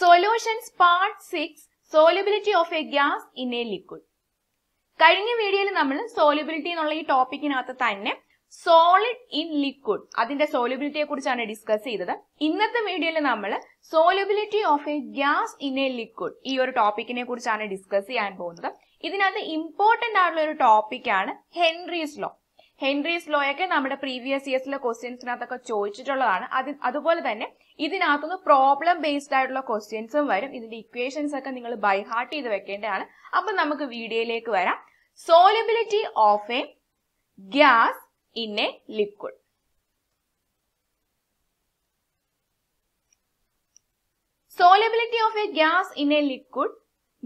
Solutions part six solubility of a gas in a liquid കഴിഞ്ഞ വീഡിയോയിൽ നമ്മൾ solubility എന്നുള്ള ഈ ടോപ്പിക്കിനകത്ത് തന്നെ സോളിഡ് ഇൻ ലിക്വിഡ് അതിന്റെ സോലിബിലിറ്റിയെ കുറിച്ചാണ് ഡിസ്കസ് ചെയ്തത്. ഇന്നത്തെ വീഡിയോയിൽ നമ്മൾ solubility of a gas in a liquid ഈ ഒരു ടോപ്പിക്കിനെ കുറിച്ചാണ് ഡിസ്കസ് ചെയ്യാൻ പോകുന്നത്. ഇതിനകത്ത് ഇമ്പോർട്ടന്റ് ആയിട്ടുള്ള ഒരു ടോപ്പിക്കാണ് ഹെൻറീസ് ലോ ഹെൻറീസ് ലോയൊക്കെ നമ്മുടെ പ്രീവിയസ് ഇയേഴ്സിലെ ക്വസ്റ്റ്യൻസിനകത്തൊക്കെ ചോദിച്ചിട്ടുള്ളതാണ്. അത് അതുപോലെ തന്നെ ഇതിനകത്തുനിന്ന് പ്രോബ്ലം ബേസ്ഡ് ആയിട്ടുള്ള ക്വസ്റ്റ്യൻസും വരും. ഇതിന്റെ ഇക്വേഷൻസ് ഒക്കെ നിങ്ങൾ ബൈഹാർട്ട് ചെയ്ത് വെക്കേണ്ടതാണ്. അപ്പൊ നമുക്ക് വീഡിയോയിലേക്ക് വരാം. Solubility of a gas in a liquid solubility of a gas in a liquid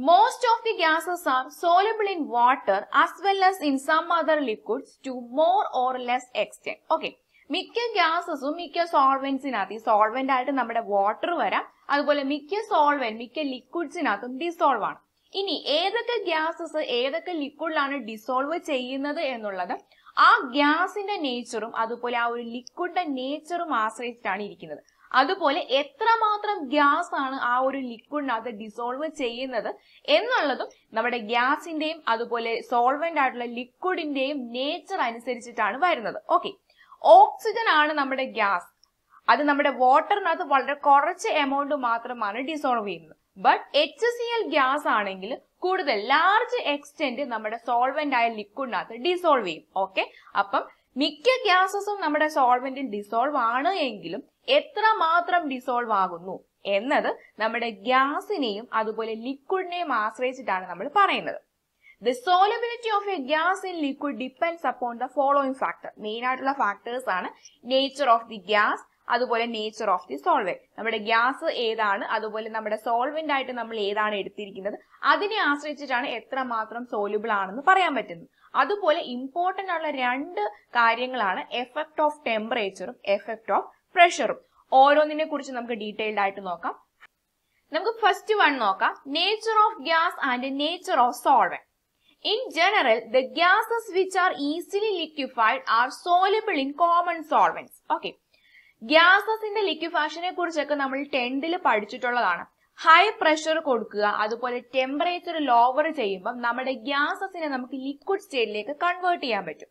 most of the gases are soluble in water as well as in some other liquids to more or less extent. Okay. മിക്ക ഗ്യാസസും മിക്ക സോൾവെന്റ്സിനകത്ത് ഈ solvent ആയിട്ട് നമ്മുടെ water വരാം. അതുപോലെ മിക്ക solvent മിക്ക ലിക്വിഡ്സിനകത്തും dissolve ആണ്. ഇനി ഏതൊക്കെ ഗ്യാസസ് ഏതൊക്കെ ലിക്വിഡിലാണ് ഡിസോൾവ് ചെയ്യുന്നത് എന്നുള്ളത് ആ ഗ്യാസിന്റെ നേച്ചറും അതുപോലെ ആ ഒരു ലിക്വിഡിന്റെ നേച്ചറും ആശ്രയിച്ചിട്ടാണ് ഇരിക്കുന്നത്. അതുപോലെ എത്രമാത്രം ഗ്യാസ് ആണ് ആ ഒരു ലിക്വിഡിനകത്ത് ഡിസോൾവ് ചെയ്യുന്നത് എന്നുള്ളതും നമ്മുടെ ഗ്യാസിന്റെയും അതുപോലെ സോൾവെന്റ് ആയിട്ടുള്ള ലിക്വിഡിന്റെയും നേച്ചർ അനുസരിച്ചിട്ടാണ് വരുന്നത്. ഓക്കെ ഓക്സിജൻ ആണ് നമ്മുടെ ഗ്യാസ്. അത് നമ്മുടെ വാട്ടറിനകത്ത് വളരെ കുറച്ച് എമൗണ്ട് മാത്രമാണ് ഡിസോൾവ് ചെയ്യുന്നത്. But H C L gas ആണെങ്കിൽ കൂടുതൽ ലാർജ് എക്സ്റ്റെന്റ് നമ്മുടെ സോൾവെന്റ് ആയ ലിക്വിഡിനകത്ത് ഡിസോൾവ് ചെയ്യും. ഓക്കെ അപ്പം മിക്ക ഗ്യാസസും നമ്മുടെ സോൾവെന്റിൽ ഡിസോൾവ് ആണ് എങ്കിലും എത്ര മാത്രം ഡിസോൾവ് ആകുന്നു എന്നത് നമ്മുടെ ഗ്യാസിനെയും അതുപോലെ ലിക്വിഡിനെയും ആശ്രയിച്ചിട്ടാണ് നമ്മൾ പറയുന്നത്. The solubility of a gas in liquid depends upon the following factor main ആയിട്ടുള്ള ഫാക്ടേഴ്സ് ആണ് നേച്ചർ ഓഫ് ദി ഗ്യാസ് അതുപോലെ നേച്ചർ ഓഫ് ദി സോൾവെ നമ്മുടെ ഗ്യാസ് ഏതാണ്? അതുപോലെ നമ്മുടെ സോൾവെന്റ് ആയിട്ട് നമ്മൾ ഏതാണ് എടുത്തിരിക്കുന്നത്? അതിനെ ആശ്രയിച്ചിട്ടാണ് എത്രമാത്രം സോലുബിൾ ആണെന്ന് പറയാൻ പറ്റുന്നത്. അതുപോലെ ഇമ്പോർട്ടന്റ് ആയിട്ടുള്ള രണ്ട് കാര്യങ്ങളാണ് എഫക്ട് ഓഫ് ടെമ്പറേച്ചറും എഫക്ട് ഓഫ് പ്രഷറും ഓരോന്നിനെ കുറിച്ച് നമുക്ക് ഡീറ്റെയിൽഡ് ആയിട്ട് നോക്കാം. നമുക്ക് ഫസ്റ്റ് വൺ നോക്കാം. Nature of gas and nature of solvent in general the gases which are easily liquefied are soluble in common solvents okay ഗ്യാസസിന്റെ ലിക്വിഫാഷനെ കുറിച്ചൊക്കെ നമ്മൾ ടെൻത്തിൽ പഠിച്ചിട്ടുള്ളതാണ്. ഹൈ പ്രഷർ കൊടുക്കുക അതുപോലെ ടെമ്പറേച്ചർ ലോവർ ചെയ്യുമ്പോൾ നമ്മുടെ ഗ്യാസസിനെ നമുക്ക് ലിക്വിഡ് സ്റ്റേറ്റിലേക്ക് കൺവേർട്ട് ചെയ്യാൻ പറ്റും.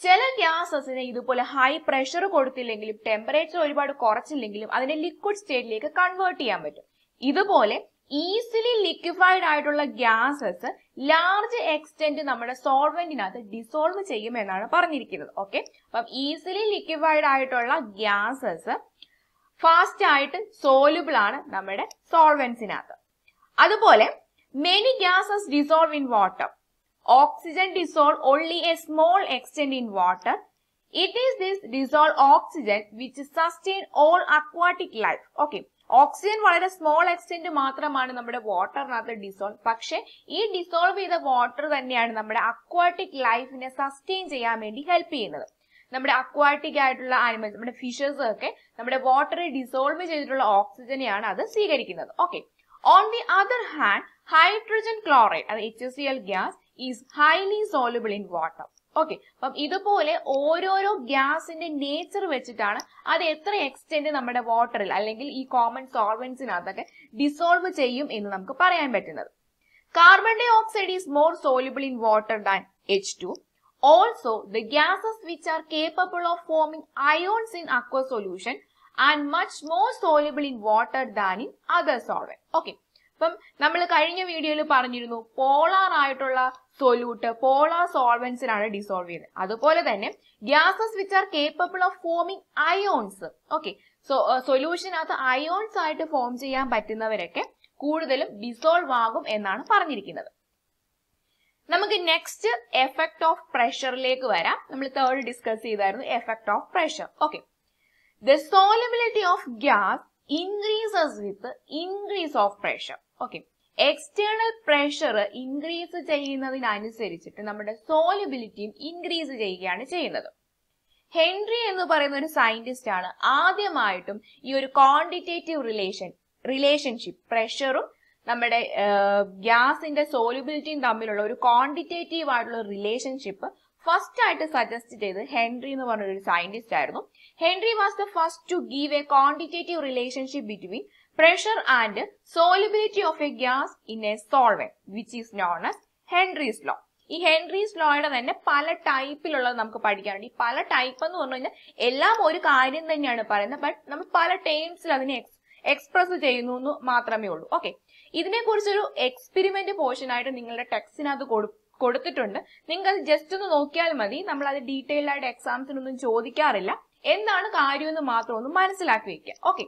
ചില ഗ്യാസസിന് ഇതുപോലെ ഹൈ പ്രഷർ കൊടുത്തില്ലെങ്കിലും ടെമ്പറേച്ചർ ഒരുപാട് കുറച്ചില്ലെങ്കിലും അതിനെ ലിക്വിഡ് സ്റ്റേറ്റിലേക്ക് കൺവേർട്ട് ചെയ്യാൻ പറ്റും. ഇതുപോലെ ഈസിലി ലിക്വിഫൈഡ് ആയിട്ടുള്ള ഗ്യാസസ് ലാർജ് എക്സ്റ്റെന്റ് നമ്മുടെ സോൾവെന്റിനകത്ത് ഡിസോൾവ് ചെയ്യും എന്നാണ് പറഞ്ഞിരിക്കുന്നത്. ഓക്കെ അപ്പം ഈസിലി ലിക്വിഫൈഡ് ആയിട്ടുള്ള ഗ്യാസസ് ഫാസ്റ്റ് ആയിട്ട് സോലുബിൾ ആണ് നമ്മുടെ സോൾവെന്റ്സിനകത്ത് അതുപോലെ many gases dissolve in water oxygen dissolve only a small extent in water it is this dissolve oxygen which sustain all aquatic life Okay. Oxygen വളരെ small extent മാത്രമാണ് നമ്മുടെ വാട്ടറിനകത്ത് dissolve പക്ഷെ ഈ ഡിസോൾവ് ചെയ്ത വാട്ടർ തന്നെയാണ് നമ്മുടെ അക്വാട്ടിക് ലൈഫിനെ sustain ചെയ്യാൻ വേണ്ടി ഹെൽപ്പ് ചെയ്യുന്നത്. നമ്മുടെ അക്വാട്ടിക് ആയിട്ടുള്ള ആനിമൽസ് നമ്മുടെ ഫിഷസ് ഒക്കെ നമ്മുടെ വാട്ടറിൽ ഡിസോൾവ് ചെയ്തിട്ടുള്ള ഓക്സിജനെയാണ് അത് സ്വീകരിക്കുന്നത്. Okay on the other hand hydrogen chloride അത് H C L gas is highly soluble in water okay അപ്പം ഇതുപോലെ ഓരോരോ ഗ്യാസിന്റെ നേച്ചർ വെച്ചിട്ടാണ് അത് എത്ര എക്സ്റ്റെന്റ് നമ്മുടെ വാട്ടറിൽ അല്ലെങ്കിൽ ഈ കോമൺ സോൾവെന്റ്സിനകത്തൊക്കെ ഡിസോൾവ് ചെയ്യും എന്ന് നമുക്ക് പറയാൻ പറ്റുന്നത്. Carbon dioxide is more soluble in water than H two also the gases which are capable of forming ions in aqua solution and much more soluble in water than in other solvent okay അപ്പം നമ്മൾ കഴിഞ്ഞ വീഡിയോയിൽ പറഞ്ഞിരുന്നു polar ആയിട്ടുള്ള solute polar സോൾവെന്റ്സിനാണ് dissolve ചെയ്യുന്നത്. അതുപോലെ തന്നെ gases which are capable of forming ions okay so സൊല്യൂഷനകത്ത് ions ആയിട്ട് ഫോം ചെയ്യാൻ പറ്റുന്നവരൊക്കെ കൂടുതലും ഡിസോൾവ് ആകും എന്നാണ് പറഞ്ഞിരിക്കുന്നത്. നമുക്ക് നെക്സ്റ്റ് എഫക്ട് ഓഫ് പ്രഷറിലേക്ക് വരാം. നമ്മൾ തേർഡ് ഡിസ്കസ് ചെയ്തായിരുന്നു effect of pressure okay the solubility of gas increases with increase of pressure okay external pressure increase ചെയ്യുന്നതിനനുസരിച്ചിട്ട് നമ്മുടെ സോലബിലിറ്റിയും ഇൻക്രീസ് ചെയ്യുകയാണ് ചെയ്യുന്നത്. ഹെൻറി എന്ന് പറയുന്ന ഒരു സയന്റിസ്റ്റ് ആണ് ആദ്യമായിട്ടും ഈ ഒരു ക്വാണ്ടിറ്റേറ്റീവ് റിലേഷൻ റിലേഷൻഷിപ്പ് പ്രഷറും നമ്മുടെ ഗ്യാസിന്റെ സോലിബിലിറ്റിയും തമ്മിലുള്ള ഒരു ക്വാണ്ടിറ്റേറ്റീവ് ആയിട്ടുള്ള റിലേഷൻഷിപ്പ് ഫസ്റ്റ് ആയിട്ട് സജസ്റ്റ് ചെയ്ത് ഹെൻറി എന്ന് പറഞ്ഞ ഒരു സയന്റിസ്റ്റ് ആയിരുന്നു. Henry was the first to give a quantitative relationship between pressure and solubility of a gas in a solvent which is known as Henry's law. ഈ Henry's ലോയുടെ തന്നെ പല ടൈപ്പിലുള്ളത് നമുക്ക് പഠിക്കാനുണ്ട്. ഈ പല ടൈപ്പ് എന്ന് പറഞ്ഞു കഴിഞ്ഞാൽ എല്ലാം ഒരു കാര്യം തന്നെയാണ് പറയുന്നത്. ബട്ട് നമ്മൾ പല ടൈംസിൽ അതിനെ എക്സ്പ്രസ് ചെയ്യുന്നു എന്ന് മാത്രമേ ഉള്ളൂ. ഓക്കെ ഇതിനെ കുറിച്ചൊരു എക്സ്പെരിമെന്റ് പോർഷൻ ആയിട്ട് നിങ്ങളുടെ ടെക്സ്റ്റിനകത്ത് കൊടു കൊടുത്തിട്ടുണ്ട്. നിങ്ങൾ ജസ്റ്റ് ഒന്ന് നോക്കിയാൽ മതി. നമ്മൾ അത് ഡീറ്റെയിൽഡ് ആയിട്ട് എക്സാംസിനൊന്നും ചോദിക്കാറില്ല. എന്താണ് കാര്യം എന്ന് മാത്രം ഒന്ന് മനസ്സിലാക്കി വെക്കുക. ഓക്കെ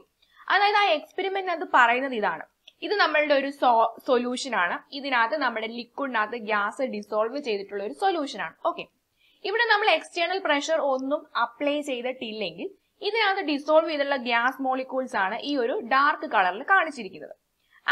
അതായത് ആ എക്സ്പെരിമെന്റ് അത് പറയുന്നത് ഇതാണ്. ഇത് നമ്മളുടെ ഒരു സൊല്യൂഷൻ ആണ്. ഇതിനകത്ത് നമ്മുടെ ലിക്വിഡിനകത്ത് ഗ്യാസ് ഡിസോൾവ് ചെയ്തിട്ടുള്ള ഒരു സൊല്യൂഷൻ ആണ്. ഓക്കെ ഇവിടെ നമ്മൾ എക്സ്റ്റേണൽ പ്രഷർ ഒന്നും അപ്ലൈ ചെയ്തിട്ടില്ലെങ്കിൽ ഇതിനകത്ത് ഡിസോൾവ് ചെയ്തിട്ടുള്ള ഗ്യാസ് മോളിക്യൂൾസ് ആണ് ഈ ഒരു ഡാർക്ക് കളറിൽ കാണിച്ചിരിക്കുന്നത്.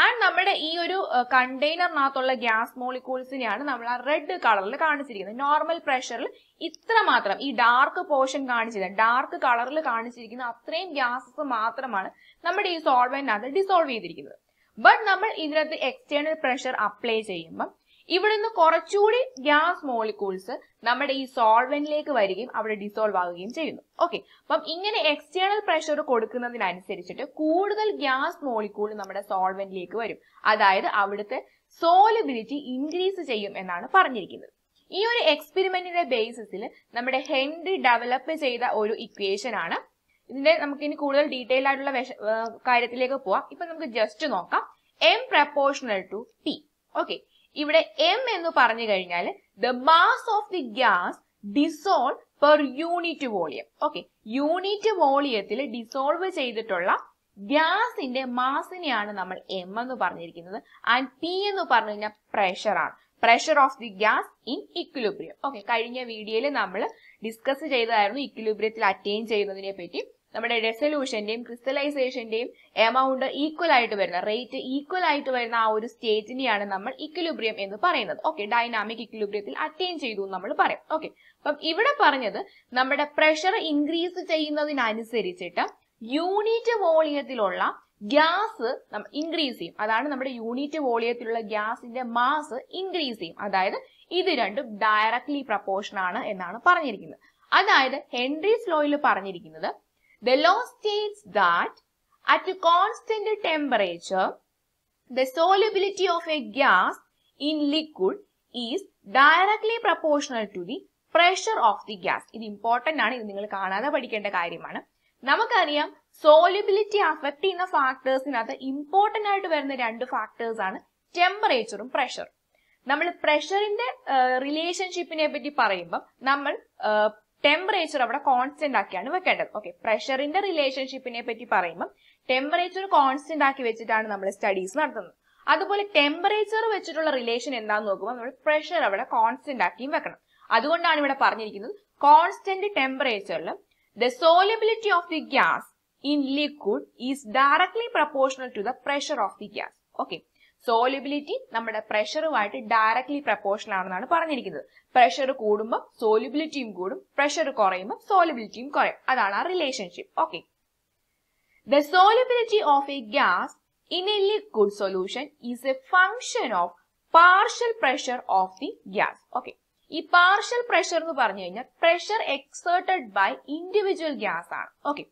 ആൻഡ് നമ്മുടെ ഈ ഒരു കണ്ടെയ്നറിനകത്തുള്ള ഗ്യാസ് മോളിക്യൂൾസിനെയാണ് നമ്മൾ ആ റെഡ് കളറിൽ കാണിച്ചിരിക്കുന്നത്. നോർമൽ പ്രഷറിൽ ഇത്ര മാത്രം ഈ ഡാർക്ക് പോർഷൻ കാണിച്ചിരുന്നത് ഡാർക്ക് കളറിൽ കാണിച്ചിരിക്കുന്ന അത്രയും ഗ്യാസസ് മാത്രമാണ് നമ്മുടെ ഈ സോൾവെന്റിനകത്ത് ഡിസോൾവ് ചെയ്തിരിക്കുന്നത്. ബട്ട് നമ്മൾ ഇതിനകത്ത് എക്സ്റ്റേണൽ പ്രഷർ അപ്ലൈ ചെയ്യുമ്പോൾ ഇവിടെ നിന്ന് കുറച്ചുകൂടി ഗ്യാസ് മോളിക്യൂൾസ് നമ്മുടെ ഈ സോൾവെന്റിലേക്ക് വരികയും അവിടെ ഡിസോൾവ് ആവുകയും ചെയ്യുന്നു. ഓക്കെ അപ്പം ഇങ്ങനെ എക്സ്റ്റേണൽ പ്രഷർ കൊടുക്കുന്നതിനനുസരിച്ചിട്ട് കൂടുതൽ ഗ്യാസ് മോളിക്യൂൾ നമ്മുടെ സോൾവെന്റിലേക്ക് വരും. അതായത് അവിടുത്തെ സോലബിലിറ്റി ഇൻക്രീസ് ചെയ്യും എന്നാണ് പറഞ്ഞിരിക്കുന്നത്. ഈ ഒരു എക്സ്പെരിമെന്റിന്റെ ബേസിസിൽ നമ്മുടെ ഹെൻറി ഡെവലപ്പ് ചെയ്ത ഒരു ഇക്വേഷൻ ആണ്. ഇതിന്റെ നമുക്ക് ഇനി കൂടുതൽ ഡീറ്റെയിൽ ആയിട്ടുള്ള കാര്യത്തിലേക്ക് പോവാം. ഇപ്പൊ നമുക്ക് ജസ്റ്റ് നോക്കാം. M proportional to T okay ഇവിടെ എം എന്ന് പറഞ്ഞു കഴിഞ്ഞാൽ the mass of the gas dissolve per unit volume okay unit വോളിയത്തിൽ ഡിസോൾവ് ചെയ്തിട്ടുള്ള ഗ്യാസിന്റെ മാസിനെയാണ് നമ്മൾ എം എന്ന് പറഞ്ഞിരിക്കുന്നത്. ആൻഡ് പി എന്ന് പറഞ്ഞു കഴിഞ്ഞാൽ പ്രഷറാണ് pressure of the gas in equilibrium okay കഴിഞ്ഞ വീഡിയോയിൽ നമ്മൾ ഡിസ്കസ് ചെയ്തതായിരുന്നു ഇക്വിലിബ്രിയത്തിൽ അറ്റൈൻ ചെയ്യുന്നതിനെ പറ്റി നമ്മുടെ റെസൊല്യൂഷന്റെയും ക്രിസ്റ്റലൈസേഷന്റെയും എമൗണ്ട് ഈക്വൽ ആയിട്ട് വരുന്ന റേറ്റ് ഈക്വൽ ആയിട്ട് വരുന്ന ആ ഒരു സ്റ്റേറ്റിനെയാണ് നമ്മൾ ഇക്വിലിബ്രിയം എന്ന് പറയുന്നത്. ഓക്കെ ഡൈനാമിക് ഇക്വിലിബ്രിയത്തിൽ അറ്റൈൻ ചെയ്തു നമ്മൾ പറയും. ഓക്കെ അപ്പം ഇവിടെ പറഞ്ഞത് നമ്മുടെ പ്രഷർ ഇൻക്രീസ് ചെയ്യുന്നതിനനുസരിച്ചിട്ട് യൂണിറ്റ് വോളിയത്തിലുള്ള ഗ്യാസ് ഇൻക്രീസ് ചെയ്യും. അതാണ് നമ്മുടെ യൂണിറ്റ് വോളിയത്തിലുള്ള ഗ്യാസിന്റെ മാസ് ഇൻക്രീസ് ചെയ്യും. അതായത് ഇത് രണ്ടും ഡയറക്ട്ലി പ്രപ്പോർഷൻ ആണ് എന്നാണ് പറഞ്ഞിരിക്കുന്നത്. അതായത് ഹെൻറി സ്ലോയിൽ പറഞ്ഞിരിക്കുന്നത് The law states that at a constant temperature, the solubility of a gas in liquid is directly proportional to the pressure of the gas. ഇത് ഇമ്പോർട്ടന്റ് ആണ്. ഇത് നിങ്ങൾ കാണാതെ പഠിക്കേണ്ട കാര്യമാണ്. നമുക്കറിയാം സോലിബിലിറ്റി അഫക്ട് ചെയ്യുന്ന ഫാക്ടേഴ്സിനകത്ത് ഇമ്പോർട്ടന്റ് ആയിട്ട് വരുന്ന രണ്ട് ഫാക്ടേഴ്സ് ആണ് ടെമ്പറേച്ചറും പ്രഷറും നമ്മൾ പ്രഷറിന്റെ റിലേഷൻഷിപ്പിനെ പറ്റി പറയുമ്പം നമ്മൾ ടെമ്പറേച്ചർ അവിടെ കോൺസ്റ്റന്റ് ആക്കിയാണ് വെക്കേണ്ടത്. ഓക്കെ പ്രഷറിന്റെ റിലേഷൻഷിപ്പിനെ പറ്റി പറയുമ്പോൾ ടെമ്പറേച്ചർ കോൺസ്റ്റന്റ് ആക്കി വെച്ചിട്ടാണ് നമ്മൾ സ്റ്റഡീസ് നടത്തുന്നത്. അതുപോലെ ടെമ്പറേച്ചർ വെച്ചിട്ടുള്ള റിലേഷൻ എന്താന്ന് നോക്കുമ്പോൾ നമ്മൾ പ്രഷർ അവിടെ കോൺസ്റ്റന്റ് ആക്കിയും വെക്കണം. അതുകൊണ്ടാണ് ഇവിടെ പറഞ്ഞിരിക്കുന്നത് കോൺസ്റ്റന്റ് ടെമ്പറേച്ചറിൽ the solubility of the gas in liquid is directly proportional to the pressure of the gas okay solubility നമ്മുടെ പ്രഷറുമായിട്ട് ഡയറക്ട്ലി പ്രപ്പോർഷൻ ആണെന്നാണ് പറഞ്ഞിരിക്കുന്നത്. പ്രഷർ കൂടുമ്പോൾ സോലിബിലിറ്റിയും കൂടും പ്രഷർ കുറയുമ്പോൾ സോലിബിലിറ്റിയും കുറയും. അതാണ് ആ relationship okay the solubility of a gas in a liquid solution is a function of partial pressure of the gas okay ഈ പാർഷ്യൽ പ്രഷർ എന്ന് പറഞ്ഞു കഴിഞ്ഞാൽ pressure exerted by individual gas ആണ്. ഓക്കെ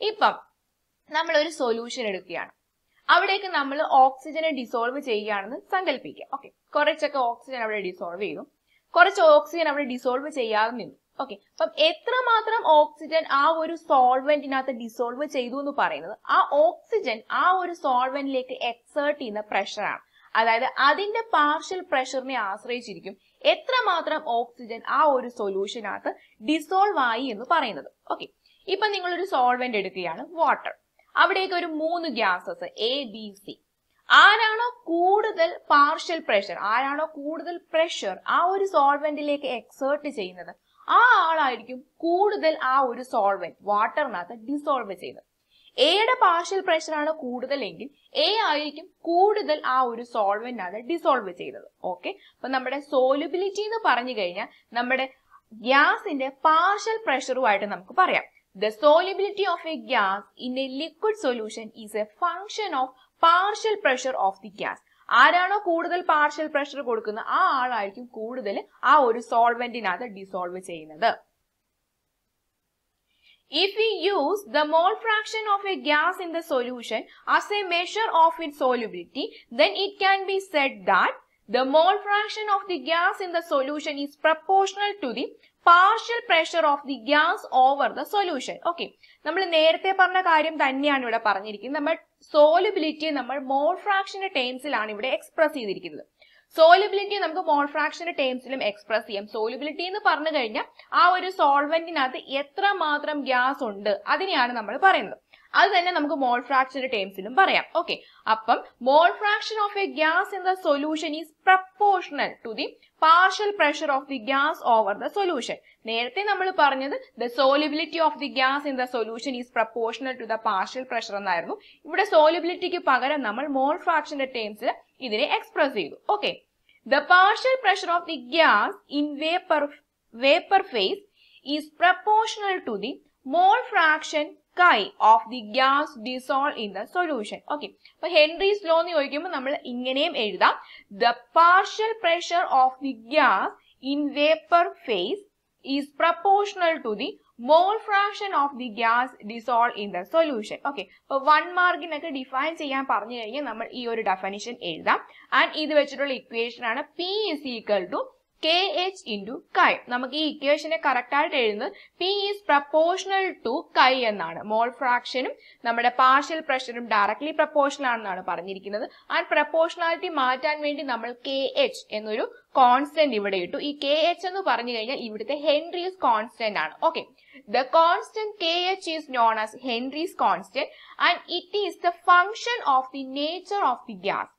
ഇപ്പം നമ്മൾ ഒരു സൊല്യൂഷൻ എടുക്കുകയാണ്. അവിടേക്ക് നമ്മൾ ഓക്സിജനെ ഡിസോൾവ് ചെയ്യുകയാണെന്ന് സങ്കല്പിക്കുക ഓക്കെ കുറച്ചൊക്കെ ഓക്സിജൻ അവിടെ ഡിസോൾവ് ചെയ്തു. കുറച്ച് ഓക്സിജൻ അവിടെ ഡിസോൾവ് ചെയ്യാതെ നിന്നു. ഓക്കെ അപ്പം എത്രമാത്രം ഓക്സിജൻ ആ ഒരു സോൾവെന്റിനകത്ത് ഡിസോൾവ് ചെയ്തു എന്ന് പറയുന്നത് ആ ഓക്സിജൻ ആ ഒരു സോൾവെന്റിലേക്ക് എക്സേർട്ട് ചെയ്യുന്ന പ്രഷറാണ് അതായത് അതിന്റെ പാർഷ്യൽ പ്രഷറിനെ ആശ്രയിച്ചിരിക്കും എത്രമാത്രം ഓക്സിജൻ ആ ഒരു സൊല്യൂഷനകത്ത് ഡിസോൾവ് ആയി എന്ന് പറയുന്നത്. ഓക്കെ ഇപ്പൊ നിങ്ങളൊരു സോൾവെന്റ് എടുക്കുകയാണ്. വാട്ടർ അവിടേക്ക് ഒരു മൂന്ന് ഗ്യാസസ് എ ബി സി ആരാണോ കൂടുതൽ പാർഷ്യൽ പ്രഷർ ആരാണോ കൂടുതൽ പ്രഷർ ആ ഒരു സോൾവെന്റിലേക്ക് എക്സേർട്ട് ചെയ്യുന്നത് ആ ആളായിരിക്കും കൂടുതൽ ആ ഒരു സോൾവെന്റ് വാട്ടറിനകത്ത് ഡിസോൾവ് ചെയ്യുന്നത്. എയുടെ പാർഷ്യൽ പ്രഷർ ആണ് കൂടുതലെങ്കിൽ എ ആയിരിക്കും കൂടുതൽ ആ ഒരു സോൾവെന്റിനകത്ത് ഡിസോൾവ് ചെയ്തത് ഓക്കെ അപ്പൊ നമ്മുടെ സോലുബിലിറ്റി എന്ന് പറഞ്ഞു കഴിഞ്ഞാൽ നമ്മുടെ ഗ്യാസിന്റെ പാർഷ്യൽ പ്രഷറുമായിട്ട് നമുക്ക് പറയാം. The solubility of a gas in a liquid solution is a function of partial pressure of the gas. ആരാണോ കൂടുതൽ പാർഷ്യൽ പ്രഷർ കൊടുക്കുന്നത് ആ ആളായിരിക്കും കൂടുതൽ ആ ഒരു സോൾവെന്റിനകത്ത് ഡിസോൾവ് ചെയ്യുന്നത് If we use the mole fraction of a gas in the solution as a measure of its solubility, then it can be said that the mole fraction of the gas in the solution is proportional to the partial pressure of the gas over the solution okay നമ്മൾ നേരത്തെ പറഞ്ഞ കാര്യം തന്നെയാണ് ഇവിടെ പറഞ്ഞിരിക്കുന്നത്. നമ്മൾ solubility നമ്മൾ മോൾ ഫ്രാക്ഷന്റെ ടേംസിലാണ് ഇവിടെ എക്സ്പ്രസ് ചെയ്തിരിക്കുന്നത്. സോലിബിലിറ്റി നമുക്ക് മോൾ ഫ്രാക്ഷന്റെ ടേംസിലും എക്സ്പ്രസ് ചെയ്യാം. സോലിബിലിറ്റി എന്ന് പറഞ്ഞു കഴിഞ്ഞാൽ ആ ഒരു സോൾവെന്റിനകത്ത് എത്ര മാത്രം ഗ്യാസ് ഉണ്ട് അതിനെയാണ് നമ്മൾ പറയുന്നത്. അത് തന്നെ നമുക്ക് മോൾ ഫ്രാക്ഷന്റെ ടേംസിലും പറയാം. ഓക്കെ അപ്പം mole fraction of a gas in the solution is proportional to the partial pressure of the gas over the solution നേരത്തെ നമ്മൾ പറഞ്ഞത് the solubility of the gas in the solution is proportional to the partial pressure എന്നായിരുന്നു. ഇവിടെ സോലിബിലിറ്റിക്ക് പകരം നമ്മൾ മോൾ ഫ്രാക്ഷന്റെ ടേംസിൽ ഇതിനെ express ചെയ്തു. Okay the partial pressure of the gas in vapour vapour phase is proportional to the mole fraction chi of the gas dissolve in the solution Okay. അപ്പോൾ Henry's law എന്ന് ചോദിക്കുമ്പോൾ നമ്മൾ ഇങ്ങനെയും എഴുതാം. The partial pressure of the gas in vapour phase is proportional to the mole fraction of the gas dissolve in the solution okay അപ്പോൾ one മാർക്കിനൊക്കെ define ചെയ്യാൻ പറഞ്ഞു കഴിഞ്ഞാൽ നമ്മൾ ഈ ഒരു ഡെഫിനിഷൻ എഴുതാം. ആൻഡ് ഇത് വെച്ചിട്ടുള്ള ഇക്വേഷൻ ആണ് P is equal to K H into chi നമുക്ക് ഈ ഇക്വേഷനെ കറക്റ്റ് ആയിട്ട് എഴുതുന്നത് പി ഈസ് പ്രപ്പോർഷണൽ ടു കൈ എന്നാണ്. മോൾ ഫ്രാക്ഷനും നമ്മുടെ പാർഷ്യൽ പ്രഷറും ഡയറക്ട്ലി പ്രപ്പോർഷണൽ ആണെന്നാണ് പറഞ്ഞിരിക്കുന്നത്. ആ പ്രപ്പോർഷണാലിറ്റി മാറ്റാൻ വേണ്ടി നമ്മൾ കെ എച്ച് എന്നൊരു കോൺസ്റ്റന്റ് ഇവിടെ ഇട്ടു. ഈ കെ എച്ച് എന്ന് പറഞ്ഞു കഴിഞ്ഞാൽ ഇവിടുത്തെ ഹെൻറീസ് കോൺസ്റ്റന്റ് ആണ്. Okay the constant K H is known as Henry's constant and it is the function of the nature of the gas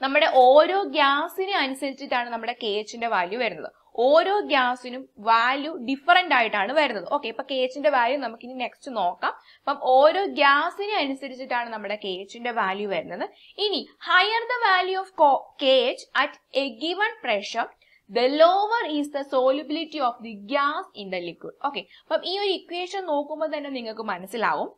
നമ്മുടെ ഓരോ ഗ്യാസിനും അനുസരിച്ചിട്ടാണ് നമ്മുടെ കെ എച്ചിന്റെ വാല്യൂ വരുന്നത്. ഓരോ ഗ്യാസിനും വാല്യൂ ഡിഫറെന്റ് ആയിട്ടാണ് വരുന്നത്. ഓക്കെ ഇപ്പൊ കെ എച്ചിന്റെ വാല്യൂ നമുക്ക് ഇനി നെക്സ്റ്റ് നോക്കാം. അപ്പം ഓരോ ഗ്യാസിനെ അനുസരിച്ചിട്ടാണ് നമ്മുടെ കെ എച്ചിന്റെ വാല്യൂ വരുന്നത്. ഇനി higher the value of K H at a given pressure the lower is the solubility of the gas in the liquid okay അപ്പം ഈ ഒരു ഇക്വേഷൻ നോക്കുമ്പോൾ തന്നെ നിങ്ങൾക്ക് മനസ്സിലാവും.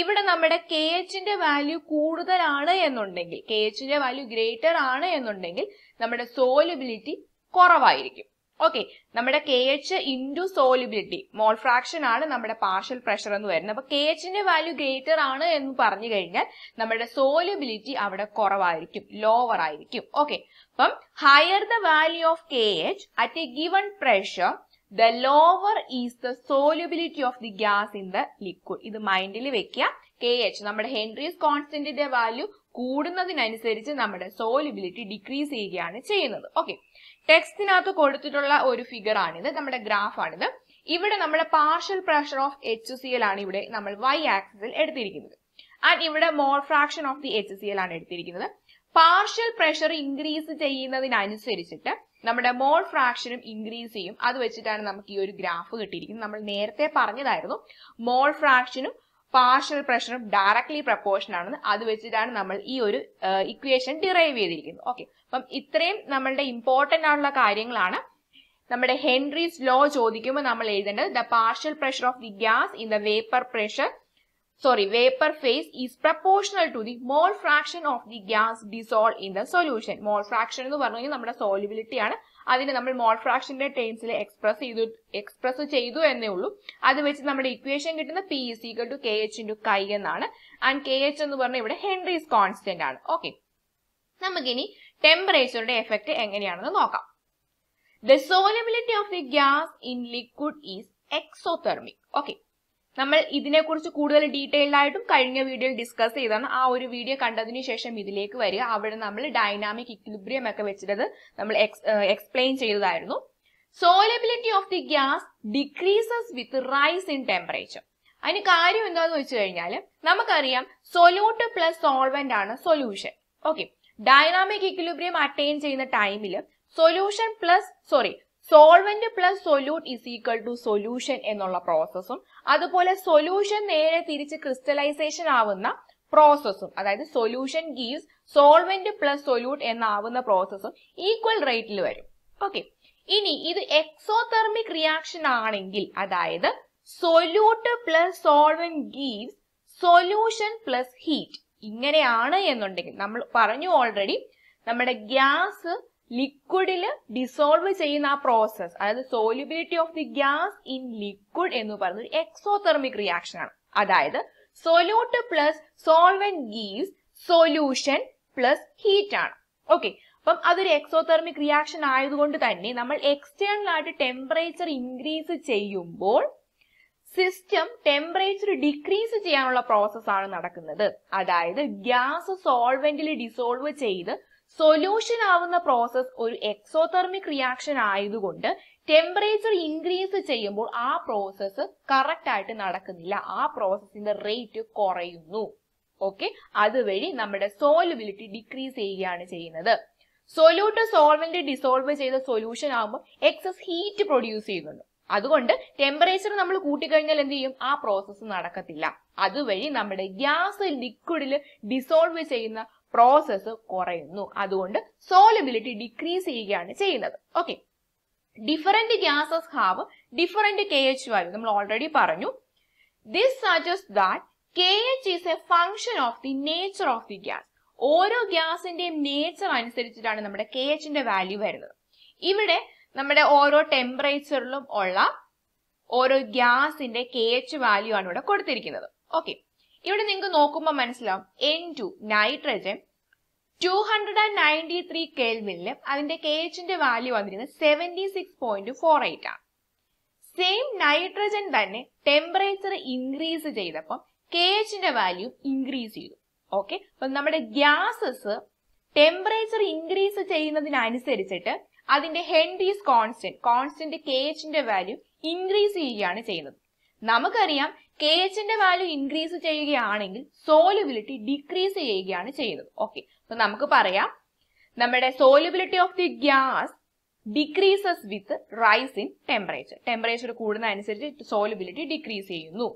ഇവിടെ നമ്മുടെ കെ എച്ചിന്റെ വാല്യൂ കൂടുതലാണ് എന്നുണ്ടെങ്കിൽ കെ എച്ചിന്റെ വാല്യൂ ഗ്രേറ്റർ ആണ് എന്നുണ്ടെങ്കിൽ നമ്മുടെ സോലിബിലിറ്റി കുറവായിരിക്കും. ഓക്കെ നമ്മുടെ K H into solubility mole fraction ആണ് നമ്മുടെ പാർഷ്യൽ പ്രഷർ എന്ന് വരുന്നത്. അപ്പൊ കെ എച്ചിന്റെ വാല്യൂ ഗ്രേറ്റർ ആണ് എന്ന് പറഞ്ഞു കഴിഞ്ഞാൽ നമ്മുടെ സോലിബിലിറ്റി അവിടെ കുറവായിരിക്കും ലോവർ ആയിരിക്കും. ഓക്കെ അപ്പം higher the value of K H at a given pressure the lower is the solubility of the gas in the liquid ഇത് മൈൻഡിൽ വെക്കുക കെ എച്ച് നമ്മുടെ ഹെൻറീസ് കോൺസ്റ്റന്റിന്റെ വാല്യൂ കൂടുന്നതിനനുസരിച്ച് നമ്മുടെ സോലിബിലിറ്റി ഡിക്രീസ് ചെയ്യുകയാണ് ചെയ്യുന്നത്. ഓക്കെ ടെക്സ്റ്റിനകത്ത് കൊടുത്തിട്ടുള്ള ഒരു ഫിഗർ ആണിത്. നമ്മുടെ ഗ്രാഫ് ആണിത്. ഇവിടെ നമ്മുടെ partial pressure of H C L ആണ് ഇവിടെ നമ്മൾ വൈ ആക്സിൽ എടുത്തിരിക്കുന്നത്. ആൻഡ് ഇവിടെ mole fraction of the H C L ആണ് എടുത്തിരിക്കുന്നത്. പാർഷ്യൽ പ്രഷർ ഇൻക്രീസ് ചെയ്യുന്നതിനനുസരിച്ചിട്ട് നമ്മുടെ മോൾ ഫ്രാക്ഷനും ഇൻക്രീസ് ചെയ്യും. അത് വെച്ചിട്ടാണ് നമുക്ക് ഈ ഒരു ഗ്രാഫ് കിട്ടിയിരിക്കുന്നത്. നമ്മൾ നേരത്തെ പറഞ്ഞതായിരുന്നു മോൾ ഫ്രാക്ഷനും പാർഷ്യൽ പ്രഷറും ഡയറക്ട്ലി പ്രപ്പോർഷൻ ആണെന്ന്. അത് വെച്ചിട്ടാണ് നമ്മൾ ഈ ഒരു ഇക്വേഷൻ ഡിറൈവ് ചെയ്തിരിക്കുന്നത്. ഓക്കെ അപ്പം ഇത്രയും നമ്മളുടെ ഇമ്പോർട്ടന്റ് ആയിട്ടുള്ള കാര്യങ്ങളാണ്. നമ്മുടെ ഹെൻറീസ് ലോ ചോദിക്കുമ്പോൾ നമ്മൾ എഴുതേണ്ടത് the partial pressure of the gas in the vapour pressure sorry vapour phase is proportional to the mole fraction of the gas dissolve in the solution mole fraction എന്ന് പറഞ്ഞു കഴിഞ്ഞാൽ നമ്മുടെ സോലിബിലിറ്റി ആണ്. അതിനെ നമ്മൾ മോൾ ഫ്രാക്ഷന്റെ ടേംസിൽ എക്സ്പ്രസ് ചെയ്തു എക്സ്പ്രസ് ചെയ്തു എന്നേ ഉള്ളൂ. അത് വെച്ച് നമ്മുടെ ഇക്വേഷൻ കിട്ടുന്ന P is equal to K H into chi എന്നാണ്. ആൻഡ് കെ എച്ച് എന്ന് പറഞ്ഞാൽ ഇവിടെ ഹെൻറീസ് കോൺസ്റ്റന്റ് ആണ്. ഓക്കെ നമുക്കിനി ടെമ്പറേച്ചറുടെ എഫക്റ്റ് എങ്ങനെയാണെന്ന് നോക്കാം. The solubility of the gas in liquid is exothermic okay നമ്മൾ ഇതിനെക്കുറിച്ച് കൂടുതൽ ഡീറ്റെയിൽഡ് ആയിട്ടും കഴിഞ്ഞ വീഡിയോയിൽ ഡിസ്കസ് ചെയ്താണ് ആ ഒരു വീഡിയോ കണ്ടതിന് ശേഷം ഇതിലേക്ക് വരിക. അവിടെ നമ്മൾ ഡൈനാമിക് ഇക്വിലിബ്രിയം ഒക്കെ വെച്ചിട്ടത് നമ്മൾ എക്സ്പ്ലെയിൻ ചെയ്തതായിരുന്നു. Solubility of the gas decreases with rise in temperature അതിന് കാര്യം എന്താന്ന് വെച്ച് കഴിഞ്ഞാൽ നമുക്കറിയാം സൊല്യൂട്ട് പ്ലസ് സോൾവെന്റ് ആണ് solution okay dynamic equilibrium attain ചെയ്യുന്ന ടൈമിൽ solution plus sorry solvent plus solute is equal to solution എന്നുള്ള പ്രോസസ്സും അതുപോലെ സൊല്യൂഷൻ നേരെ തിരിച്ച് ക്രിസ്റ്റലൈസേഷൻ ആവുന്ന പ്രോസസ്സും അതായത് solution gives solvent plus solute എന്നാവുന്ന പ്രോസസ്സും ഈക്വൽ റേറ്റിൽ വരും. ഓക്കെ ഇനി ഇത് എക്സോതെർമിക് റിയാക്ഷൻ ആണെങ്കിൽ അതായത് solute plus solvent gives solution plus heat ഇങ്ങനെയാണ് എന്നുണ്ടെങ്കിൽ നമ്മൾ പറഞ്ഞു ഓൾറെഡി നമ്മുടെ ഗ്യാസ് ലിക്വിഡിൽ ഡിസോൾവ് ചെയ്യുന്ന ആ പ്രോസസ് അതായത് solubility of the gas in liquid എന്ന് പറയുന്നത് എക്സോതെർമിക് റിയാക്ഷൻ ആണ്. അതായത് solute plus solvent gives solution plus heat ആണ്. ഓക്കെ അപ്പം അതൊരു എക്സോതെർമിക് റിയാക്ഷൻ ആയതുകൊണ്ട് തന്നെ നമ്മൾ എക്സ്റ്റേണൽ ആയിട്ട് ടെമ്പറേച്ചർ ഇൻക്രീസ് ചെയ്യുമ്പോൾ സിസ്റ്റം ടെമ്പറേച്ചർ ഡിക്രീസ് ചെയ്യാനുള്ള പ്രോസസ്സാണ് നടക്കുന്നത്. അതായത് ഗ്യാസ് സോൾവെന്റിൽ ഡിസോൾവ് ചെയ്ത് സൊല്യൂഷൻ ആവുന്ന പ്രോസസ് ഒരു എക്സോതെർമിക് റിയാക്ഷൻ ആയതുകൊണ്ട് ടെമ്പറേച്ചർ ഇൻക്രീസ് ചെയ്യുമ്പോൾ ആ പ്രോസസ്സ് കറക്റ്റ് ആയിട്ട് നടക്കുന്നില്ല. ആ പ്രോസസ്സിന്റെ റേറ്റ് കുറയുന്നു. ഓക്കെ അതുവഴി നമ്മുടെ സോലബിലിറ്റി ഡിക്രീസ് ചെയ്യുകയാണ് ചെയ്യുന്നത്. സൊല്യൂട്ട് സോൾവെന്റ് ഡിസോൾവ് ചെയ്ത സൊല്യൂഷൻ ആകുമ്പോൾ എക്സസ് ഹീറ്റ് പ്രൊഡ്യൂസ് ചെയ്യുന്നുണ്ട്. അതുകൊണ്ട് ടെമ്പറേച്ചർ നമ്മൾ കൂട്ടിക്കഴിഞ്ഞാൽ എന്ത് ചെയ്യും? ആ പ്രോസസ്സ് നടക്കത്തില്ല. അതുവഴി നമ്മുടെ ഗ്യാസ് ലിക്വിഡിൽ ഡിസോൾവ് ചെയ്യുന്ന പ്രോസസ്സ് കുറയുന്നു. അതുകൊണ്ട് സോളിബിലിറ്റി ഡിക്രീസ് ചെയ്യുകയാണ് ചെയ്യുന്നത്. Okay different gases have different K H value നമ്മൾ ഓൾറെഡി പറഞ്ഞു. This suggest that K H is a function of the nature of the gas ഓരോ ഗ്യാസിന്റെയും നേച്ചർ അനുസരിച്ചിട്ടാണ് നമ്മുടെ കെ എച്ചിന്റെ വാല്യൂ വരുന്നത്. ഇവിടെ നമ്മുടെ ഓരോ ടെമ്പറേച്ചറിലും ഉള്ള ഓരോ ഗ്യാസിന്റെ കെ എച്ച് വാല്യൂ ആണ് ഇവിടെ കൊടുത്തിരിക്കുന്നത്. ഓക്കെ ഇവിടെ നിങ്ങൾക്ക് നോക്കുമ്പോൾ മനസ്സിലാവും. N two nitrogen two hundred and ninety three കെൽവിനിൽ അതിന്റെ കെ എച്ചിന്റെ വാല്യൂ വന്നിരുന്നത് seventy six point four eight ആണ്. സെയിം നൈട്രജൻ തന്നെ ടെമ്പറേച്ചർ ഇൻക്രീസ് ചെയ്തപ്പോൾ കെ എച്ചിന്റെ വാല്യൂ ഇൻക്രീസ് ചെയ്തു. ഓക്കെ അപ്പൊ നമ്മുടെ ഗ്യാസസ് ടെമ്പറേച്ചർ ഇൻക്രീസ് ചെയ്യുന്നതിനനുസരിച്ചിട്ട് അതിന്റെ ഹെൻഡീസ് കോൺസ്റ്റന്റ് കോൺസ്റ്റന്റ് കെ എച്ചിന്റെ വാല്യൂ ഇൻക്രീസ് ചെയ്യുകയാണ് ചെയ്യുന്നത്. നമുക്കറിയാം കെ എച്ചിന്റെ വാല്യൂ ഇൻക്രീസ് ചെയ്യുകയാണെങ്കിൽ സോലുബിലിറ്റി ഡിക്രീസ് ചെയ്യുകയാണ് ചെയ്യുന്നത്. ഓക്കെ അപ്പൊ നമുക്ക് പറയാം. നമ്മുടെ solubility of the gas decreases with rise in temperature temperature കൂടുന്ന അനുസരിച്ച് സോലുബിലിറ്റി ഡിക്രീസ് ചെയ്യുന്നു.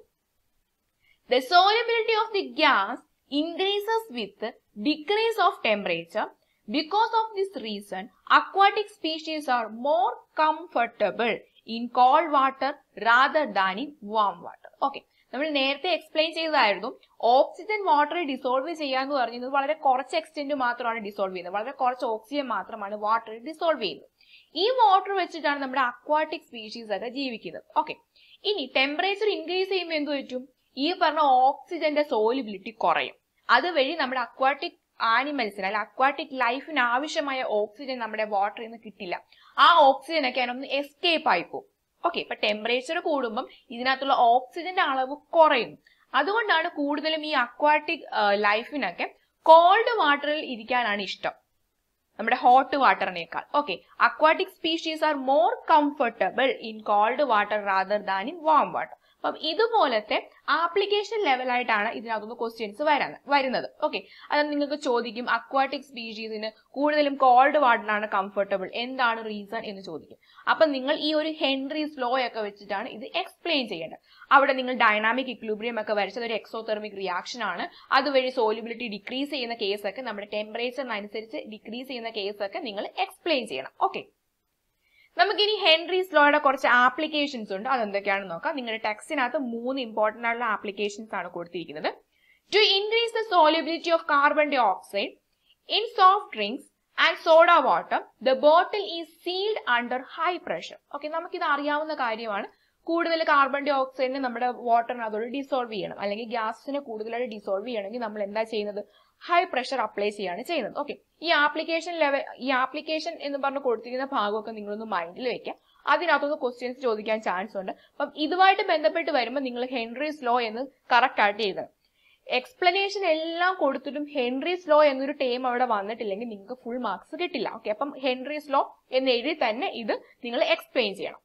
The solubility of the gas increases with decrease of temperature because of this reason aquatic species are more comfortable in cold water rather than in warm water okay നമ്മൾ നേരത്തെ explain ചെയ്തതായിരുന്നു oxygen water dissolve ചെയ്യാന്ന് പറയുന്നത് വളരെ കുറച്ച് extent മാത്രമാണ് dissolve ചെയ്യുന്നത്. വളരെ കുറച്ച് ഓക്സിജൻ മാത്രമാണ് വാട്ടർ ഡിസോൾവ് ചെയ്യുന്നത്. ഈ വാട്ടർ വെച്ചിട്ടാണ് നമ്മുടെ അക്വാട്ടിക് സ്പീഷീസ് ഒക്കെ ജീവിക്കുന്നത്. ഓക്കെ ഇനി ടെമ്പറേച്ചർ ഇൻക്രീസ് ചെയ്യുമ്പോൾ എന്ത് പറ്റും? ഈ പറഞ്ഞ ഓക്സിജന്റെ സോലിബിലിറ്റി കുറയും. അതുവഴി നമ്മുടെ അക്വാട്ടിക് ആനിമൽസിന് അല്ലെങ്കിൽ അക്വാട്ടിക് ലൈഫിന് ആവശ്യമായ ഓക്സിജൻ നമ്മുടെ വാട്ടറിൽ നിന്ന് കിട്ടില്ല. ആ ഓക്സിജൻ ഒക്കെ അതിനൊന്ന് എസ്കേപ്പ് ആയി പോകും ഓക്കെ ഇപ്പൊ ടെമ്പറേച്ചർ കൂടുമ്പം ഇതിനകത്തുള്ള ഓക്സിജന്റെ അളവ് കുറയും. അതുകൊണ്ടാണ് കൂടുതലും ഈ അക്വാട്ടിക് ലൈഫിനൊക്കെ കോൾഡ് വാട്ടറിൽ ഇരിക്കാനാണ് ഇഷ്ടം. നമ്മുടെ hot വാട്ടറിനേക്കാൾ okay aquatic species are more comfortable in cold water rather than in warm water അപ്പം ഇതുപോലത്തെ ആപ്ലിക്കേഷൻ ലെവലായിട്ടാണ് ഇതിനകത്തുനിന്ന് ക്വസ്റ്റ്യൻസ് വരാൻ വരുന്നത്. ഓക്കെ അത് നിങ്ങൾക്ക് ചോദിക്കും അക്വാട്ടിക് സ്പീഷീസിന് കൂടുതലും കോൾഡ് വാട്ടറാണ് കംഫർട്ടബിൾ എന്താണ് റീസൺ എന്ന് ചോദിക്കും. അപ്പൊ നിങ്ങൾ ഈ ഒരു ഹെൻറീസ് ലോ ഒക്കെ വെച്ചിട്ടാണ് ഇത് എക്സ്പ്ലെയിൻ ചെയ്യേണ്ടത്. അവിടെ നിങ്ങൾ ഡൈനാമിക് ഇക്ലൂബ്രിയം ഒക്കെ വരച്ചത് ഒരു എക്സോതെർമിക് റിയാക്ഷൻ ആണ്. അതുവഴി സോലിബിലിറ്റി ഡിക്രീസ് ചെയ്യുന്ന കേസൊക്കെ നമ്മുടെ ടെമ്പറേച്ചറിനനുസരിച്ച് ഡിക്രീസ് ചെയ്യുന്ന കേസൊക്കെ നിങ്ങൾ എക്സ്പ്ലെയിൻ ചെയ്യണം. ഓക്കെ നമുക്കിനി ഹെൻറീസ് ലോയുടെ കുറച്ച് ആപ്ലിക്കേഷൻസ് ഉണ്ട്. അതെന്തൊക്കെയാണെന്ന് നോക്കാം. നിങ്ങളുടെ ടെക്സ്റ്റിനകത്ത് മൂന്ന് ഇമ്പോർട്ടന്റ് ആയിട്ടുള്ള ആപ്ലിക്കേഷൻസ് ആണ് കൊടുത്തിരിക്കുന്നത്. To increase the solubility of carbon dioxide in soft drinks and soda water the bottle is sealed under high pressure okay നമുക്കിത് അറിയാവുന്ന കാര്യമാണ്. കൂടുതൽ കാർബൺ ഡൈ ഓക്സൈഡിനെ നമ്മുടെ വാട്ടറിനകത്തോട് ഡിസോൾവ് ചെയ്യണം. അല്ലെങ്കിൽ ഗ്യാസിനെ കൂടുതലായിട്ട് ഡിസോൾവ് ചെയ്യണമെങ്കിൽ നമ്മൾ എന്താ ചെയ്യുന്നത്? ഹൈ പ്രഷർ അപ്ലൈ ചെയ്യാണ് ചെയ്യുന്നത്. ഓക്കെ ഈ ആപ്ലിക്കേഷൻ ലെവൽ ഈ ആപ്ലിക്കേഷൻ എന്ന് പറഞ്ഞ് കൊടുത്തിരിക്കുന്ന ഭാഗമൊക്കെ നിങ്ങളൊന്ന് മൈൻഡിൽ വെക്കുക അതിനകത്തൊന്ന് ക്വസ്റ്റ്യൻസ് ചോദിക്കാൻ ചാൻസ് ഉണ്ട്. അപ്പം ഇതുമായിട്ട് ബന്ധപ്പെട്ട് വരുമ്പോൾ നിങ്ങൾ ഹെൻറീസ് ലോ എന്ന് കറക്റ്റ് ആയിട്ട് എഴുതണം. എക്സ്പ്ലനേഷൻ എല്ലാം കൊടുത്തിട്ടും ഹെൻറീസ് ലോ എന്നൊരു ടേം അവിടെ വന്നിട്ടില്ലെങ്കിൽ നിങ്ങൾക്ക് ഫുൾ മാർക്സ് കിട്ടില്ല. ഓക്കെ അപ്പം ഹെൻറീസ് ലോ എന്ന് എഴുതി തന്നെ ഇത് നിങ്ങൾ എക്സ്പ്ലെയിൻ ചെയ്യണം.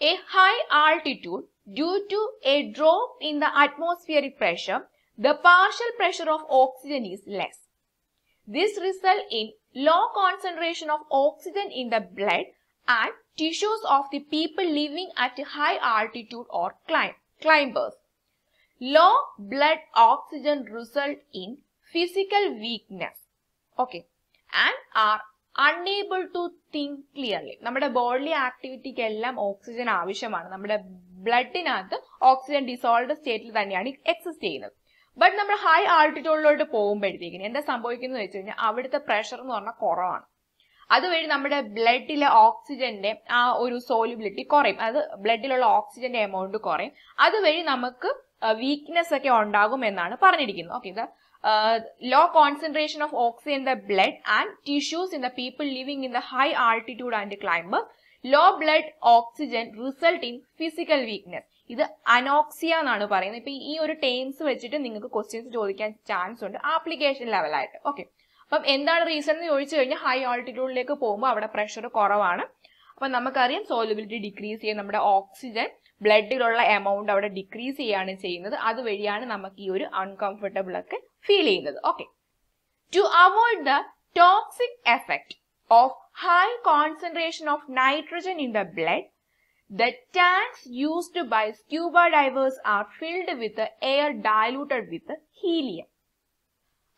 A high altitude due to a drop in the atmospheric pressure, the partial pressure of oxygen is less. This results in low concentration of oxygen in the blood and tissues of the people living at high altitude or climb, climbers. Low blood oxygen result in physical weakness. Okay. And are unable to think clearly നമ്മുടെ body ആക്ടിവിറ്റിക്ക് എല്ലാം oxygen ആവശ്യമാണ് നമ്മുടെ ബ്ലഡിനകത്ത് oxygen dissolve സ്റ്റേറ്റിൽ തന്നെയാണ് exist ചെയ്യുന്നത് but നമ്മൾ high ആൾട്ടിറ്റ്യൂഡിലോട്ട് പോകുമ്പോഴത്തേക്കിന് എന്താ സംഭവിക്കുന്നത് വെച്ച് കഴിഞ്ഞാൽ അവിടുത്തെ പ്രഷർ എന്ന് പറഞ്ഞാൽ കുറവാണ്. അതുവഴി നമ്മുടെ ബ്ലഡിലെ ഓക്സിജന്റെ ആ ഒരു സോലിബിലിറ്റി കുറയും. അത് ബ്ലഡിലുള്ള ഓക്സിജന്റെ എമൗണ്ട് കുറയും. അതുവഴി നമുക്ക് വീക്ക്നെസ് ഒക്കെ ഉണ്ടാകും എന്നാണ് പറഞ്ഞിരിക്കുന്നത്. ഓക്കെ ഇത് low concentration of oxygen in the blood and tissues in the people living in the high altitude and climb low blood oxygen result in physical weakness ഇത് അനോക്സിയ എന്നാണ് പറയുന്നത്. ഇപ്പൊ ഈ ഒരു ടേംസ് വെച്ചിട്ട് നിങ്ങൾക്ക് ക്വസ്റ്റ്യൻസ് ചോദിക്കാൻ ചാൻസ് ഉണ്ട്. ആപ്ലിക്കേഷൻ ലെവലായിട്ട് ഓക്കെ അപ്പം എന്താണ് റീസൺ എന്ന് ചോദിച്ചു കഴിഞ്ഞാൽ ഹൈ ആൾട്ടിറ്റ്യൂഡിലേക്ക് പോകുമ്പോൾ അവിടെ പ്രഷർ കുറവാണ്. അപ്പൊ നമുക്കറിയാം സോലബിലിറ്റി ഡിക്രീസ് ചെയ്യും നമ്മുടെ ഓക്സിജൻ ബ്ലഡിലുള്ള എമൗണ്ട് അവിടെ ഡിക്രീസ് ചെയ്യാണ് ചെയ്യുന്നത്. അതുവഴിയാണ് നമുക്ക് ഈ ഒരു അൺകംഫർട്ടബിൾ ഒക്കെ ഫീൽ ചെയ്യുന്നത്. Okay to avoid the toxic effect of high concentration of nitrogen in the blood, the tanks used by scuba divers are filled with air diluted with helium.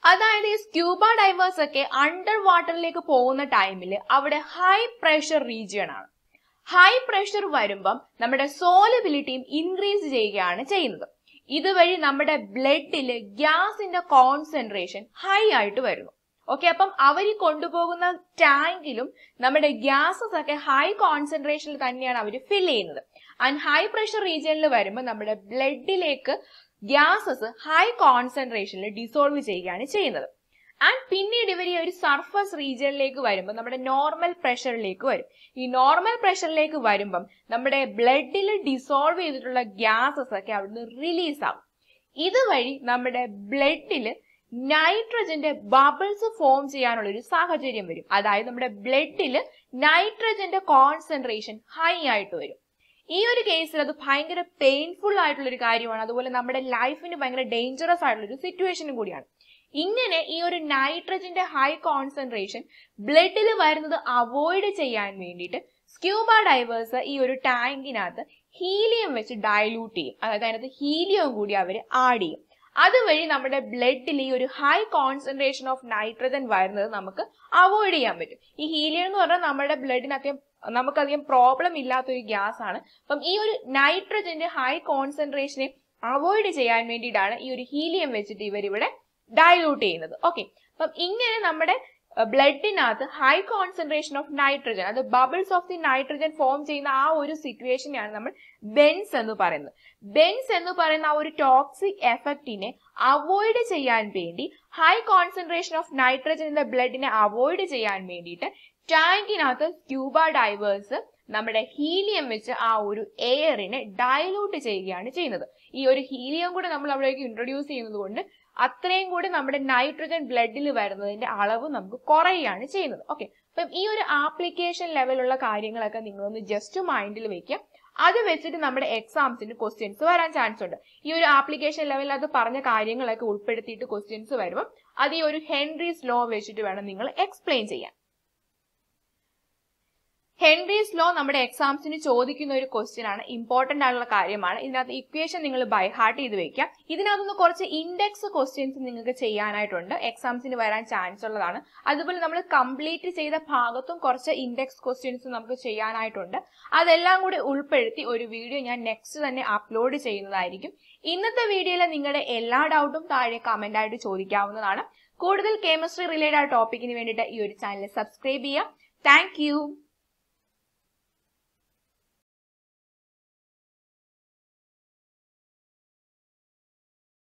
അതായത് ഈ സ്ക്യൂബ ഡൈവേഴ്സ് ഒക്കെ under വാട്ടറിലേക്ക് പോകുന്ന ടൈമിൽ അവിടെ high pressure region ആണ്. High pressure വരുമ്പം നമ്മുടെ സോലബിലിറ്റിയും ഇൻക്രീസ് ചെയ്യുകയാണ് ചെയ്യുന്നത്. ഇതുവഴി നമ്മുടെ ബ്ലഡിൽ ഗ്യാസിന്റെ കോൺസെൻട്രേഷൻ ഹൈ ആയിട്ട് വരുന്നു. ഓക്കെ അപ്പം അവർ കൊണ്ടുപോകുന്ന ടാങ്കിലും നമ്മുടെ ഗ്യാസസ് ഒക്കെ ഹൈ കോൺസെൻട്രേഷനിൽ തന്നെയാണ് അവർ ഫിൽ ചെയ്യുന്നത്. ആൻഡ് ഹൈ പ്രഷർ റീജിയനിൽ വരുമ്പോൾ നമ്മുടെ ബ്ലഡിലേക്ക് ഗ്യാസസ് ഹൈ കോൺസെൻട്രേഷനിൽ ഡിസോൾവ് ചെയ്യുകയാണ് ചെയ്യുന്നത്. ആൻഡ് പിന്നീട് ഇവർ ഈ ഒരു സർഫസ് റീജിയനിലേക്ക് വരുമ്പോൾ നമ്മുടെ നോർമൽ പ്രഷറിലേക്ക് വരും. ഈ നോർമൽ പ്രഷറിലേക്ക് വരുമ്പം നമ്മുടെ ബ്ലഡിൽ ഡിസോൾവ് ചെയ്തിട്ടുള്ള ഗ്യാസസ് ഒക്കെ അവിടുന്ന് റിലീസ് ആവും. ഇതുവഴി നമ്മുടെ ബ്ലഡിൽ നൈട്രജന്റെ ബബിൾസ് ഫോം ചെയ്യാനുള്ള ഒരു സാഹചര്യം വരും. അതായത് നമ്മുടെ ബ്ലഡിൽ നൈട്രജന്റെ കോൺസെൻട്രേഷൻ ഹൈ ആയിട്ട് വരും. ഈ ഒരു കേസിൽ അത് ഭയങ്കര പെയിൻഫുൾ ആയിട്ടുള്ള ഒരു കാര്യമാണ്. അതുപോലെ നമ്മുടെ ലൈഫിന് ഭയങ്കര ഡേഞ്ചറസ് ആയിട്ടുള്ള ഒരു സിറ്റുവേഷനും കൂടിയാണ്. ഇങ്ങനെ ഈ ഒരു നൈട്രജന്റെ ഹൈ കോൺസെൻട്രേഷൻ ബ്ലഡിൽ വരുന്നത് അവോയ്ഡ് ചെയ്യാൻ വേണ്ടിയിട്ട് സ്ക്യൂബ ഡൈവേഴ്സ് ഈ ഒരു ടാങ്കിനകത്ത് ഹീലിയം വെച്ച് ഡയലൂട്ട് ചെയ്യും. അതായത് അതിനകത്ത് ഹീലിയം കൂടി അവർ ആഡ് ചെയ്യും. അതുവഴി നമ്മുടെ ബ്ലഡിൽ ഈ ഒരു ഹൈ കോൺസെൻട്രേഷൻ ഓഫ് നൈട്രജൻ വരുന്നത് നമുക്ക് അവോയ്ഡ് ചെയ്യാൻ പറ്റും. ഈ ഹീലിയം എന്ന് പറഞ്ഞാൽ നമ്മുടെ ബ്ലഡിന് അത്യം നമുക്കധികം പ്രോബ്ലം ഇല്ലാത്തൊരു ഗ്യാസ് ആണ്. അപ്പം ഈ ഒരു നൈട്രജന്റെ ഹൈ കോൺസെൻട്രേഷനെ അവോയ്ഡ് ചെയ്യാൻ വേണ്ടിയിട്ടാണ് ഈ ഒരു ഹീലിയം വെച്ചിട്ട് ഇവരിവിടെ ഡയലൂട്ട് ചെയ്യുന്നത്. ഓക്കെ അപ്പം ഇങ്ങനെ നമ്മുടെ ബ്ലഡിനകത്ത് ഹൈ കോൺസെൻട്രേഷൻ ഓഫ് നൈട്രജൻ അത് bubbles of the nitrogen form ചെയ്യുന്ന ആ ഒരു സിറ്റുവേഷനെയാണ് നമ്മൾ ബെൻസ് എന്ന് പറയുന്നത്. ബെൻസ് എന്ന് പറയുന്ന ആ ഒരു ടോക്സിക് എഫക്റ്റിനെ അവോയ്ഡ് ചെയ്യാൻ വേണ്ടി high concentration of nitrogen in the ബ്ലഡിനെ avoid ചെയ്യാൻ വേണ്ടിയിട്ട് ടാങ്കിനകത്ത് സ്ക്യൂബ ഡൈവേഴ്സ് നമ്മുടെ ഹീലിയം വെച്ച് ആ ഒരു എയറിനെ ഡയലൂട്ട് ചെയ്യുകയാണ് ചെയ്യുന്നത്. ഈ ഒരു ഹീലിയം കൂടെ നമ്മൾ അവിടേക്ക് ഇൻട്രൊഡ്യൂസ് ചെയ്യുന്നത് കൊണ്ട് അത്രയും കൂടി നമ്മുടെ നൈട്രജൻ ബ്ലഡിൽ വരുന്നതിന്റെ അളവ് നമുക്ക് കുറയുകയാണ് ചെയ്യുന്നത്. ഓക്കെ അപ്പം ഈ ഒരു ആപ്ലിക്കേഷൻ ലെവലുള്ള കാര്യങ്ങളൊക്കെ നിങ്ങളൊന്ന് ജസ്റ്റ് മൈൻഡിൽ വെക്കുക അത് വെച്ചിട്ട് നമ്മുടെ എക്സാംസിന് ക്വസ്റ്റ്യൻസ് വരാൻ ചാൻസ് ഉണ്ട്. ഈ ഒരു ആപ്ലിക്കേഷൻ ലെവലിൽ അത് പറഞ്ഞ കാര്യങ്ങളൊക്കെ ഉൾപ്പെടുത്തിയിട്ട് ക്വസ്റ്റ്യൻസ് വരുമ്പോൾ അത് ഈ ഒരു ഹെൻറീസ് ലോ വെച്ചിട്ട് വേണം നിങ്ങൾ എക്സ്പ്ലെയിൻ ചെയ്യാൻ. ഹെൻറീസ് ലോ നമ്മുടെ എക്സാംസിന് ചോദിക്കുന്ന ഒരു ക്വസ്റ്റ്യൻ ആണ്. ഇമ്പോർട്ടന്റ് ആയിട്ടുള്ള കാര്യമാണ്. ഇതിനകത്ത് ഇക്വേഷൻ നിങ്ങൾ ബൈ ഹാർട്ട് ചെയ്ത് വെക്കുക ഇതിനകത്തുനിന്ന് കുറച്ച് ഇൻഡെക്സ് ക്വസ്റ്റ്യൻസ് നിങ്ങൾക്ക് ചെയ്യാനായിട്ടുണ്ട്. എക്സാംസിന് വരാൻ ചാൻസ് ഉള്ളതാണ്. അതുപോലെ നമ്മൾ കംപ്ലീറ്റ് ചെയ്ത ഭാഗത്തും കുറച്ച് ഇൻഡെക്സ് ക്വസ്റ്റ്യൻസ് നമുക്ക് ചെയ്യാനായിട്ടുണ്ട്. അതെല്ലാം കൂടി ഉൾപ്പെടുത്തി ഒരു വീഡിയോ ഞാൻ നെക്സ്റ്റ് തന്നെ അപ്ലോഡ് ചെയ്യുന്നതായിരിക്കും. ഇന്നത്തെ വീഡിയോയിൽ നിങ്ങളുടെ എല്ലാ ഡൗട്ടും താഴെ കമന്റ് ആയിട്ട് ചോദിക്കാവുന്നതാണ്. കൂടുതൽ കെമിസ്ട്രി റിലേറ്റഡ് ആ ടോപ്പിക്കിന് വേണ്ടിയിട്ട് ഈ ഒരു ചാനൽ സബ്സ്ക്രൈബ് ചെയ്യുക. താങ്ക്